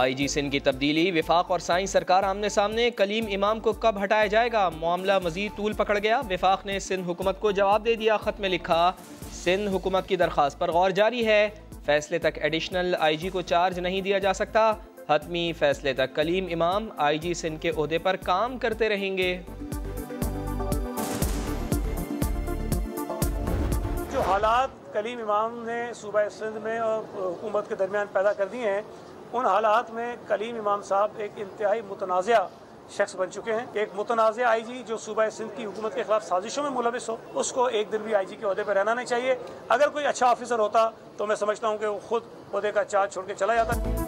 آئی جی سندھ کی تبدیلی، وفاق اور سائنس سرکار آمنے سامنے، کلیم امام کو کب ہٹایا جائے گا؟ معاملہ مزید طول پکڑ گیا۔ وفاق نے سندھ حکومت کو جواب دے دیا خط میں لکھا، سندھ حکومت کی درخواست پر غور جاری ہے۔ فیصلے تک ایڈیشنل آئی جی کو چارج نہیں دیا جا سکتا۔ حتمی فیصلے تک کلیم امام آئی جی سندھ کے عہدے پر کام کرتے رہیں گے۔ جو حالات کلیم امام نے صوبہ سندھ میں اور حکومت کے درمیان پیدا کر دیے ہیں ان حالات میں کلیم امام صاحب ایک انتہائی متنازعہ شخص بن چکے ہیں۔ ایک متنازع آئی جی جو صوبہ سندھ کی حکومت کے خلاف سازشوں میں ملوث ہو، اس کو ایک دن بھی آئی جی کے عہدے پہ رہنا نہیں چاہیے۔ اگر کوئی اچھا آفیسر ہوتا تو میں سمجھتا ہوں کہ وہ خود عہدے کا چارج چھوڑ کے چلا جاتا۔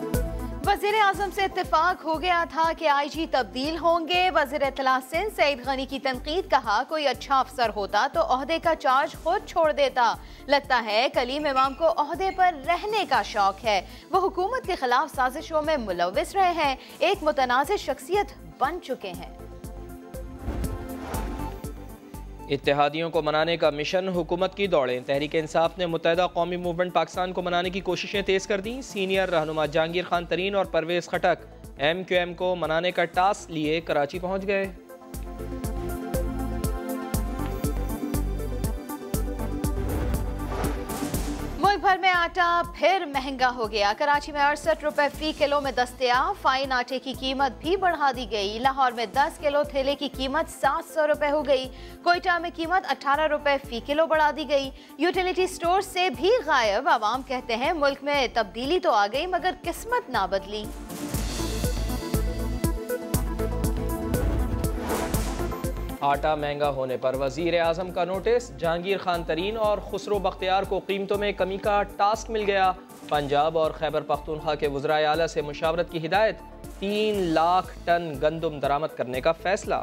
وزیر اعظم سے اتفاق ہو گیا تھا کہ آئی جی تبدیل ہوں گے۔ وزیر اطلاع سندھ سعید غنی کی تنقید، کہا کوئی اچھا افسر ہوتا تو عہدے کا چارج خود چھوڑ دیتا۔ لگتا ہے کلیم امام کو عہدے پر رہنے کا شوق ہے۔ وہ حکومت کے خلاف سازشوں میں ملوث رہے ہیں۔ ایک متنازع شخصیت بن چکے ہیں۔ اتحادیوں کو منانے کا مشن حکومت کی دوڑیں۔ تحریک انصاف نے متحدہ قومی موومنٹ پاکستان کو منانے کی کوششیں تیز کر دیں۔ سینئر رہنما جہانگیر خان ترین اور Pervez Khattak M Q M کو منانے کا ٹاسک لیے کراچی پہنچ گئے۔ بھر میں آٹا پھر مہنگا ہو گیا۔ کراچی میں اڑسٹھ روپے فی کلو میں دستیاب، فائن آٹے کی قیمت بھی بڑھا دی گئی۔ لاہور میں دس کلو تھیلے کی قیمت سات سو روپے ہو گئی۔ کوئٹہ میں قیمت اٹھارہ روپے فی کلو بڑھا دی گئی۔ یوٹیلیٹی سٹور سے بھی غائب، عوام کہتے ہیں ملک میں تبدیلی تو آ گئی مگر قسمت نہ بدلی آٹا مہنگا ہونے پر وزیر اعظم کا نوٹس، جہانگیر خان ترین اور خسرو بختیار کو قیمتوں میں کمی کا ٹاسک مل گیا۔ پنجاب اور خیبر پختونخوا کے وزرائے اعلیٰ سے مشاورت کی ہدایت، تین لاکھ ٹن گندم درامت کرنے کا فیصلہ۔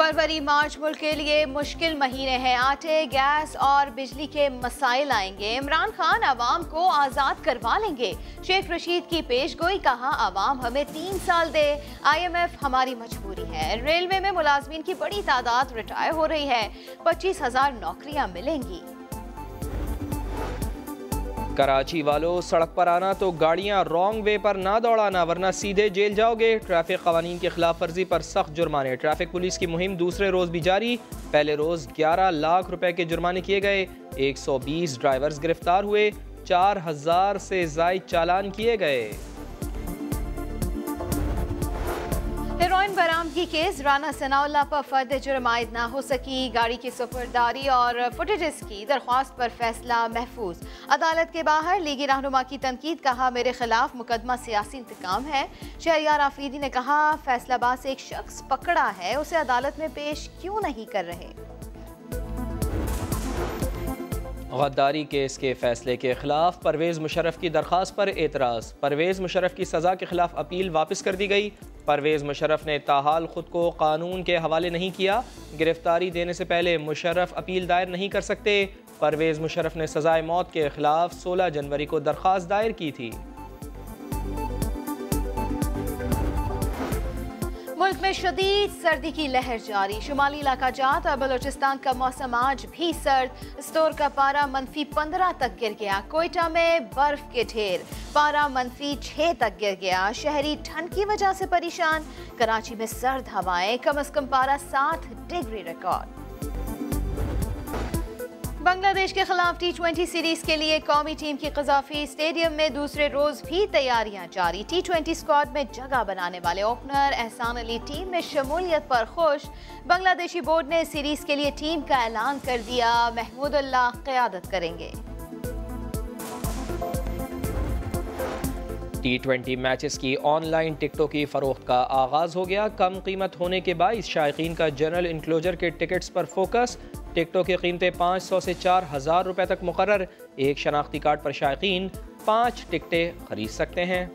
فروری مارچ ملک کے لیے مشکل مہینے ہیں۔ آٹے، گیس اور بجلی کے مسائل آئیں گے۔ عمران خان عوام کو آزاد کروا لیں گے۔ شیخ رشید کی پیش گوئی، کہا، عوام ہمیں تین سال دے۔ آئی ایم ایف ہماری مجبوری ہے۔ ریلوے میں ملازمین کی بڑی تعداد ریٹائر ہو رہی ہے۔ پچیس ہزار نوکریاں ملیں گی۔ کراچی والو، سڑک پر آنا تو گاڑیاں رونگ وے پر نہ دوڑانا، ورنہ سیدھے جیل جاؤ گے۔ ٹریفک قوانین کی خلاف ورزی پر سخت جرمانے۔ ٹریفک پولیس کی مہم دوسرے روز بھی جاری۔ پہلے روز گیارہ لاکھ روپے کے جرمانے کیے گئے۔ ایک سو بیس ڈرائیورز گرفتار ہوئے۔ چار ہزار سے زائد چالان کیے گئے۔ ہیروئن برامدگی کیس رانا ثناء اللہ پر فرد جرم عائد نہ ہو سکی، گاڑی کی سپرداری اور فوٹیجز کی درخواست پر فیصلہ محفوظ۔ عدالت کے باہر لیگی رہنما کی تنقید، کہا، میرے خلاف مقدمہ سیاسی انتقام ہے۔ شہریار آفریدی نے کہا، فیصلہ باز سے ایک شخص پکڑا ہے، اسے عدالت میں پیش کیوں نہیں کر رہے؟ غداری کیس کے فیصلے کے خلاف پرویز مشرف کی درخواست پر اعتراض۔ پرویز مشرف کی سزا کے خلاف اپیل واپس کر دی گئی۔ پرویز مشرف نے تاحال خود کو قانون کے حوالے نہیں کیا۔ گرفتاری دینے سے پہلے مشرف اپیل دائر نہیں کر سکتے۔ پرویز مشرف نے سزائے موت کے خلاف سولہ جنوری کو درخواست دائر کی تھی۔ ملک میں شدید سردی کی لہر جاری۔ شمالی علاقہ جات اور بلوچستان کا موسم آج بھی سرد۔ سٹور کا پارا منفی پندرہ تک گر گیا۔ کوئٹہ میں برف کے ڈھیر۔ پارا منفی چھ تک گر گیا۔ شہری ٹھنڈ کی وجہ سے پریشان۔ کراچی میں سرد ہوائیں۔ کم از کم پارا سات ڈگری ریکارڈ۔ بنگلہ دیش کے خلاف ٹی ٹوینٹی سیریز کے لیے قومی ٹیم کی قذافی اسٹیڈیم میں دوسرے روز بھی تیاریاں جاری۔ ٹی ٹوینٹی سکواڈ میں جگہ بنانے والے اوپنر احسان علی ٹیم میں شمولیت پر خوش۔ بنگلہ دیشی بورڈ نے سیریز کے لیے ٹیم کا اعلان کر دیا۔ محمود اللہ قیادت کریں گے۔ ٹی ٹوینٹی میچز کی آن لائن ٹکٹوں کی فروخت کا آغاز ہو گیا۔ کم قیمت ہونے کے باعث شائقین کا جنرل انکلوجر کے ٹکٹس پر فوکس ٹکٹوں کی قیمتیں پانچ سو سے چار ہزار روپے تک مقرر۔ ایک شناختی کارڈ پر شائقین پانچ ٹکٹیں خرید سکتے ہیں۔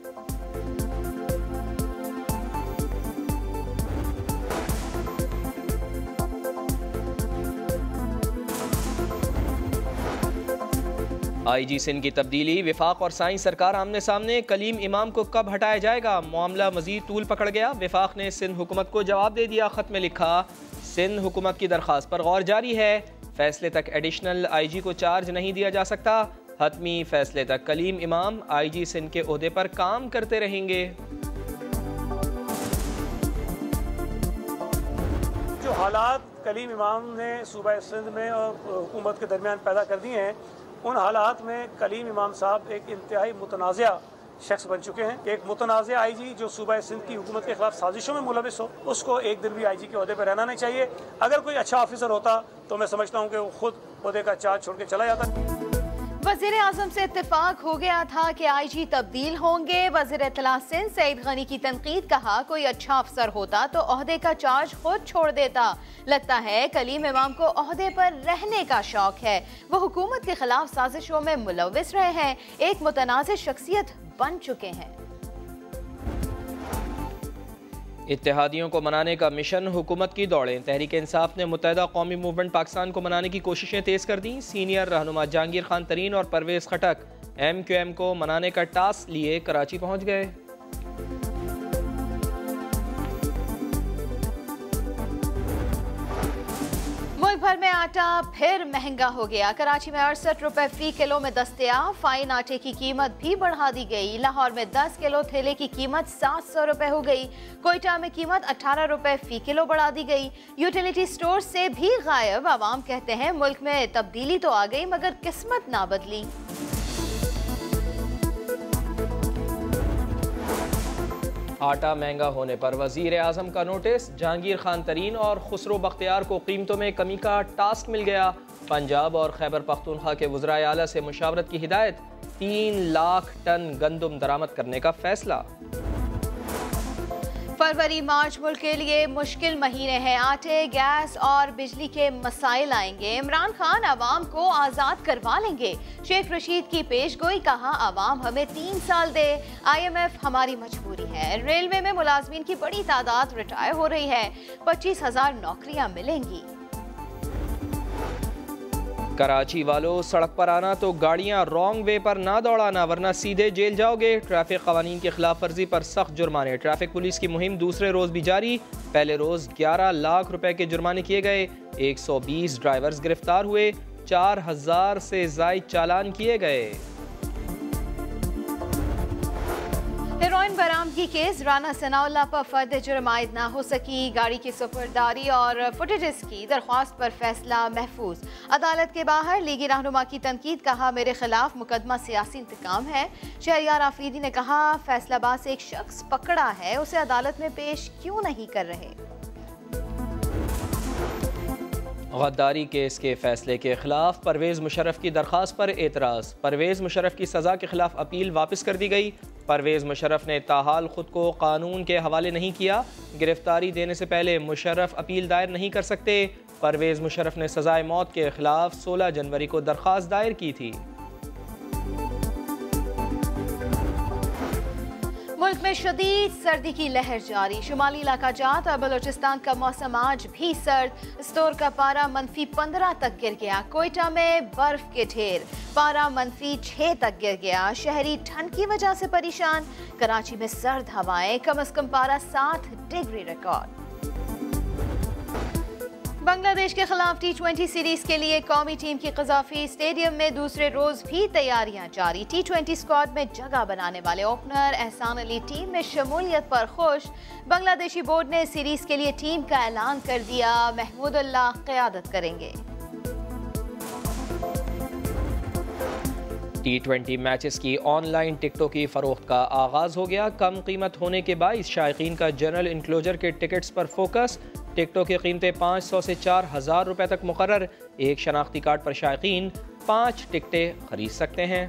آئی جی سندھ کی تبدیلی، وفاق اور سائنس سرکار آمنے سامنے، کلیم امام کو کب ہٹایا جائے گا؟ معاملہ مزید طول پکڑ گیا۔ وفاق نے سندھ حکومت کو جواب دے دیا، خط میں لکھا، سندھ حکومت کی درخواست پر غور جاری ہے۔ فیصلے تک ایڈیشنل آئی جی کو چارج نہیں دیا جا سکتا۔ حتمی فیصلے تک کلیم امام آئی جی سندھ کے عہدے پر کام کرتے رہیں گے۔ جو حالات کلیم امام نے صوبہ سندھ میں اور حکومت کے درمیان پیدا کر دیے ہیں ان حالات میں کلیم امام صاحب ایک انتہائی متنازعہ شخص بن چکے ہیں۔ ایک متنازع آئی جی جو صوبہ سندھ کی حکومت کے خلاف سازشوں میں ملوث ہو، اس کو ایک دن بھی آئی جی کے عہدے پہ رہنا نہیں چاہیے۔ اگر کوئی اچھا آفیسر ہوتا تو میں سمجھتا ہوں کہ وہ خود عہدے کا چارج چھوڑ کے چلا جاتا۔ وزیر اعظم سے اتفاق ہو گیا تھا کہ آئی جی تبدیل ہوں گے۔ وزیر اطلاع سندھ سعید غنی کی تنقید کہا، کوئی اچھا افسر ہوتا تو عہدے کا چارج خود چھوڑ دیتا۔ لگتا ہے کلیم امام کو عہدے پر رہنے کا شوق ہے۔ وہ حکومت کے خلاف سازشوں میں ملوث رہے ہیں۔ ایک متنازع شخصیت بن چکے ہیں۔ اتحادیوں کو منانے کا مشن، حکومت کی دوڑیں۔ تحریک انصاف نے متحدہ قومی موومنٹ پاکستان کو منانے کی کوششیں تیز کر دیں۔ سینئر رہنما جہانگیر خان ترین اور Pervez Khattak M Q M کو منانے کا ٹاسک لیے کراچی پہنچ گئے۔ ملک بھر میں آٹا پھر مہنگا ہو گیا۔ کراچی میں اڑسٹھ روپے فی کلو میں دستیاب۔ فائن آٹے کی قیمت بھی بڑھا دی گئی۔ لاہور میں دس کلو تھیلے کی قیمت سات سو روپے ہو گئی۔ کوئٹہ میں قیمت اٹھارہ روپے فی کلو بڑھا دی گئی۔ یوٹیلیٹی سٹور سے بھی غائب۔ عوام کہتے ہیں ملک میں تبدیلی تو آ گئی مگر قسمت نہ بدلی آٹا مہنگا ہونے پر وزیر اعظم کا نوٹس، جہانگیر خان ترین اور خسرو بختیار کو قیمتوں میں کمی کا ٹاسک مل گیا۔ پنجاب اور خیبر پختونخوا کے وزرائے اعلیٰ سے مشاورت کی ہدایت، تین لاکھ ٹن گندم درامت کرنے کا فیصلہ۔ فروری مارچ ملک کے لیے مشکل مہینے ہیں۔ آٹے، گیس اور بجلی کے مسائل آئیں گے۔ عمران خان عوام کو آزاد کروا لیں گے۔ شیخ رشید کی پیش گوئی کہا عوام ہمیں تین سال دے۔ آئی ایم ایف ہماری مجبوری ہے۔ ریلوے میں ملازمین کی بڑی تعداد ریٹائر ہو رہی ہے۔ پچیس ہزار نوکریاں ملیں گی۔ کراچی والو سڑک پر آنا تو گاڑیاں رانگ وے پر نہ دوڑانا، ورنہ سیدھے جیل جاؤ گے۔ ٹریفک قوانین کی خلاف ورزی پر سخت جرمانے۔ ٹریفک پولیس کی مہم دوسرے روز بھی جاری۔ پہلے روز گیارہ لاکھ روپے کے جرمانے کیے گئے۔ ایک سو بیس ڈرائیورز گرفتار ہوئے۔ چار ہزار سے زائد چالان کیے گئے۔ Heroin case Rana Sanaullah پر فرد جرم عائد نہ ہو سکی۔ گاڑی کی سپرداری اور فوٹیجز کی درخواست پر فیصلہ محفوظ۔ عدالت کے باہر لیگی رہنما کی تنقید، کہا، میرے خلاف مقدمہ سیاسی انتقام ہے۔ شہریار آفریدی نے کہا، فیصلہ باز ایک شخص پکڑا ہے، اسے عدالت میں پیش کیوں نہیں کر رہے؟ غداری کیس کے فیصلے کے خلاف پرویز مشرف کی درخواست پر اعتراض۔ پرویز مشرف کی سزا کے خلاف اپیل واپس کر دی گئی۔ پرویز مشرف نے تاحال خود کو قانون کے حوالے نہیں کیا۔ گرفتاری دینے سے پہلے مشرف اپیل دائر نہیں کر سکتے۔ پرویز مشرف نے سزائے موت کے خلاف سولہ جنوری کو درخواست دائر کی تھی۔ ملک میں شدید سردی کی لہر جاری۔ شمالی علاقہ جات اور بلوچستان کا موسم آج بھی سرد۔ استور کا پارا منفی پندرہ تک گر گیا۔ کوئٹہ میں برف کے ڈھیر۔ پارا منفی چھ تک گر گیا۔ شہری ٹھنڈ کی وجہ سے پریشان۔ کراچی میں سرد ہوائیں۔ کم از کم پارا سات ڈگری ریکارڈ۔ بنگلہ دیش کے خلاف ٹی ٹوینٹی سیریز کے لیے قومی ٹیم کی قذافی اسٹیڈیم میں دوسرے روز بھی تیاریاں جاری۔ ٹی ٹوینٹی سکواڈ میں جگہ بنانے والے اوپنر احسان علی ٹیم میں شمولیت پر خوش۔ بنگلہ دیشی بورڈ نے سیریز کے لیے ٹیم کا اعلان کر دیا۔ محمود اللہ قیادت کریں گے۔ ٹی ٹوینٹی میچز کی آن لائن ٹکٹوں کی فروخت کا آغاز ہو گیا۔ کم قیمت ہونے کے باعث شائقین کا جنرل انکلوجر کے ٹکٹس پر فوکس ٹکٹوں کی قیمتیں پانچ سو سے چار ہزار روپے تک مقرر۔ ایک شناختی کارڈ پر شائقین پانچ ٹکٹیں خرید سکتے ہیں۔